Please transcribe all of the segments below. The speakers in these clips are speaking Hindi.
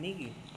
अम्मी की।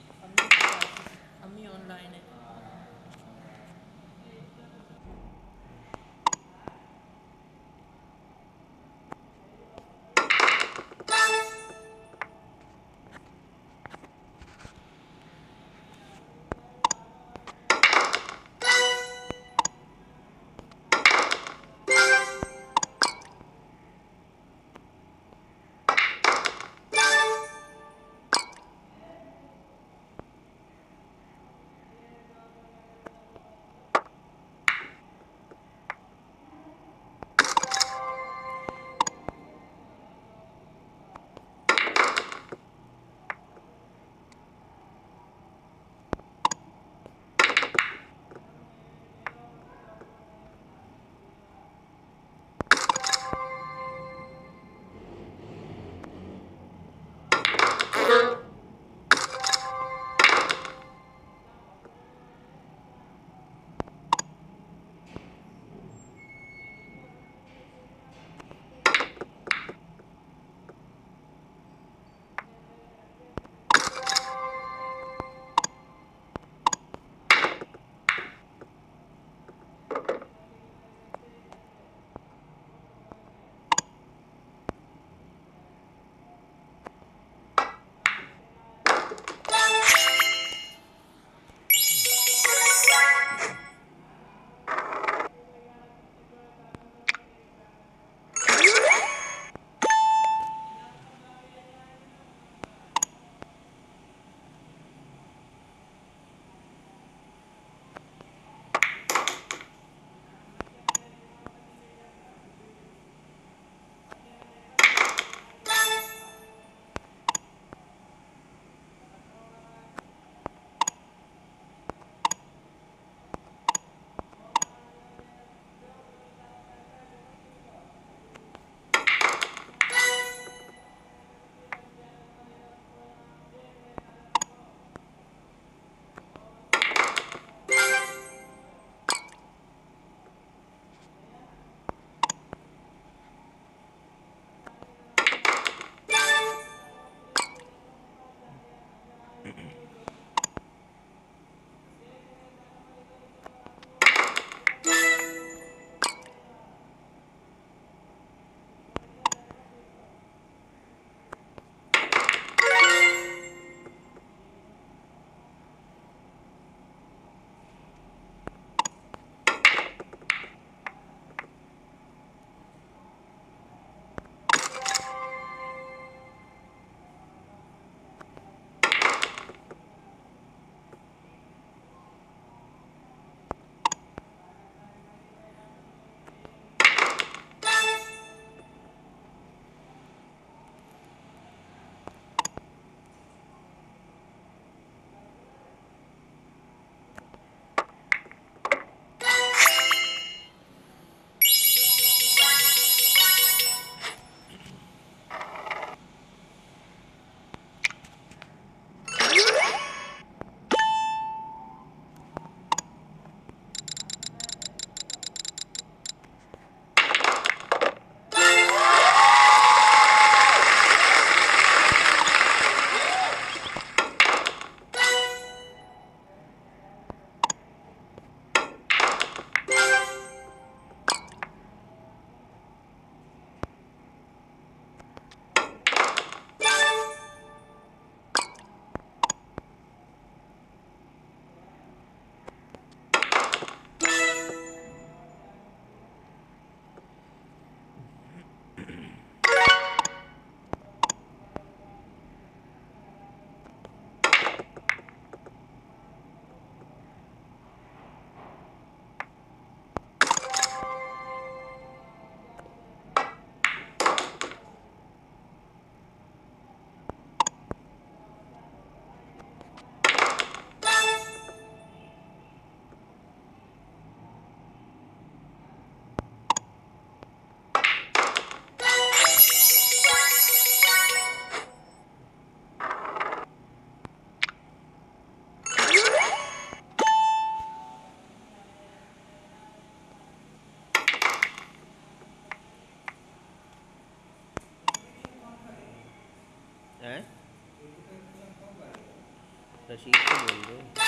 रशीद को बोल दो।